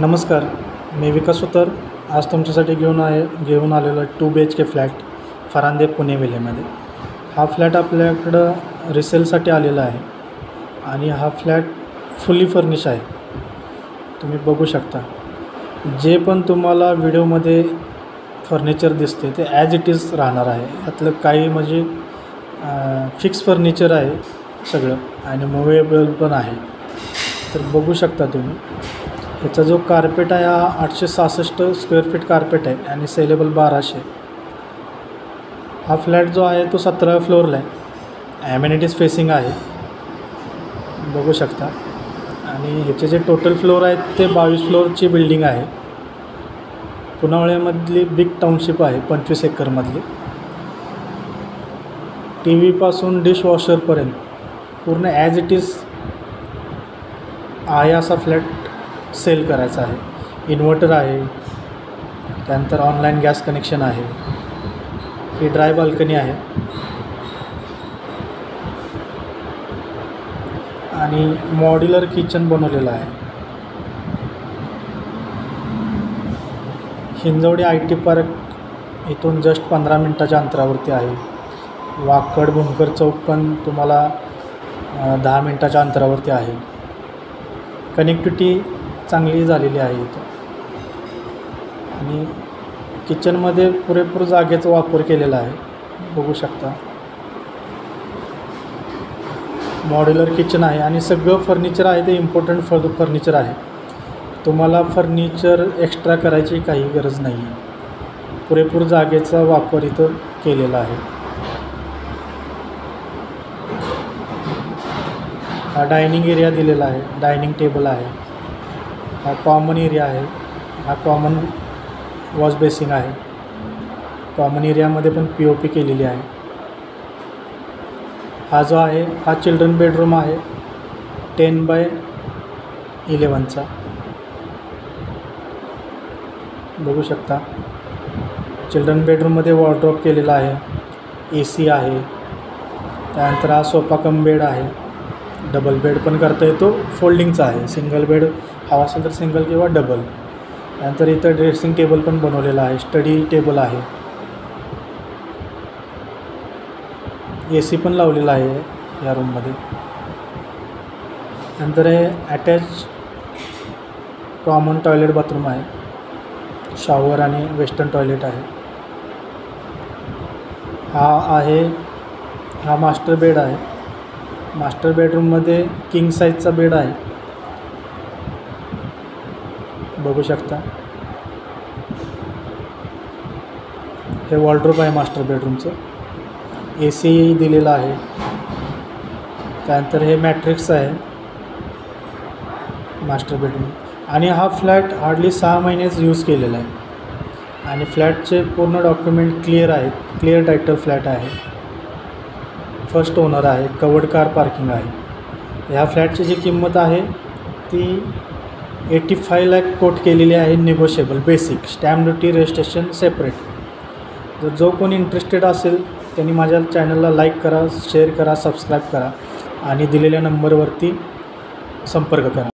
नमस्कार मी विकास सुतर आज तुमच्यासाठी घेऊन आहे घेऊन आलेलो आहे two B H K flat Pharande Pune विलेमध्ये. हा फ्लॅट आपल्याकडं रिसेलसाठी आलेला आहे आणि हा फ्लॅट फुल्ली फर्निश आहे. तुम्ही बघू शकता. जे पण तुम्हाला व्हिडिओमध्ये फर्निचर दिसते ते ॲज इट इज राहणार आहे. यातलं काही म्हणजे फिक्स फर्निचर आहे सगळं आणि मुवेबल पण आहे. तर बघू शकता तुम्ही. ह्याचा जो कार्पेट आहे हा आठशे सहासष्ट स्क्वेअर फीट कार्पेट आहे आणि सेलेबल बाराशे. हा फ्लॅट जो आहे तो सतराव्या फ्लोअरला आहे. ॲम्युनिटीज फेसिंग आहे. बघू शकता. आणि ह्याचे जे टोटल फ्लोअर आहेत ते बावीस फ्लोअरची बिल्डिंग आहे. पुनावळ्यामधली बिग टाउनशिप आहे पंचवीस एकरमधली. टी व्हीपासून डिशवॉशरपर्यंत पूर्ण ॲज इट इज आहे असा फ्लॅट सेल करायचा आहे. इन्व्हर्टर आहे. त्यानंतर ऑनलाईन गॅस कनेक्शन आहे. ही ड्राय बाल्कनी आहे. आणि मॉड्युलर किचन बनवलेलं आहे. हिंजवडी आय टी पार्क इथून जस्ट पंधरा मिनटाच्या अंतरावरती आहे. वाकड भुंकर चौक पण तुम्हाला दहा मिनटाच्या अंतरावरती आहे. कनेक्टिव्हिटी चांगली झालेली आहे इथं. आणि किचनमध्ये पुरेपूर जागेचा वापर केलेला आहे. बघू शकता. मॉड्युलर किचन आहे आणि सगळं फर्निचर आहे ते इम्पॉर्टंट फर फर्निचर आहे. तुम्हाला फर्निचर एक्स्ट्रा करायची काही गरज नाही आहे. पुरेपूर जागेचा वापर इथं केलेला आहे. हा डायनिंग एरिया दिलेला आहे. डायनिंग टेबल आहे. हा कॉमन एरिया आहे. हा कॉमन वॉश बेसिन आहे. कॉमन एरियामध्ये पण पी ओ पी केलेली आहे. हा जो आहे हा चिल्ड्रन बेडरूम आहे. टेन बाय इलेवनचा बघू शकता. चिल्ड्रन बेडरूममध्ये वॉर्ड्रॉप केलेला आहे. ए सी आहे. त्यानंतर हा सोफा कम बेड आहे. डबल बेड पण करता येतो. फोल्डिंगचा आहे. सिंगल बेड हवा असेल तर सिंगल किंवा डबल त्यानंतर इथं ड्रेसिंग टेबल पण बनवलेला आहे. स्टडी टेबल आहे. ए सी पण लावलेला आहे या रूममध्ये नंतर हे अटॅच कॉमन टॉयलेट बाथरूम आहे. शॉवर आणि वेस्टर्न टॉयलेट आहे. हा आहे हा मास्टर बेड आहे. मास्टर बेडरूममध्ये किंग साईजचा बेड आहे. बघू शकता. हे वॉर्ड्रोप आहे मास्टर बेडरूमचं. ए सी दिलेलं आहे. त्यानंतर हे मॅट्रिक्स आहे. Master bedroom. आणि हा फ्लॅट हार्डली सहा महिनेच यूज केलेला आहे. आणि फ्लॅटचे पूर्ण डॉक्युमेंट क्लिअर आहेत. क्लिअर टायटल फ्लॅट आहे. फर्स्ट ओनर आहे कवर्ड कार पार्किंग आहे. ह्या फ्लॅटची जी किंमत आहे ती एटी फाय लॅक कोट केलेली आहे negotiable basic stamp duty registration separate जर जो कोणी इंटरेस्टेड असेल त्यांनी माझ्या चॅनलला लाईक करा शेअर करा सबस्क्राईब करा आणि दिलेल्या नंबरवरती संपर्क करा.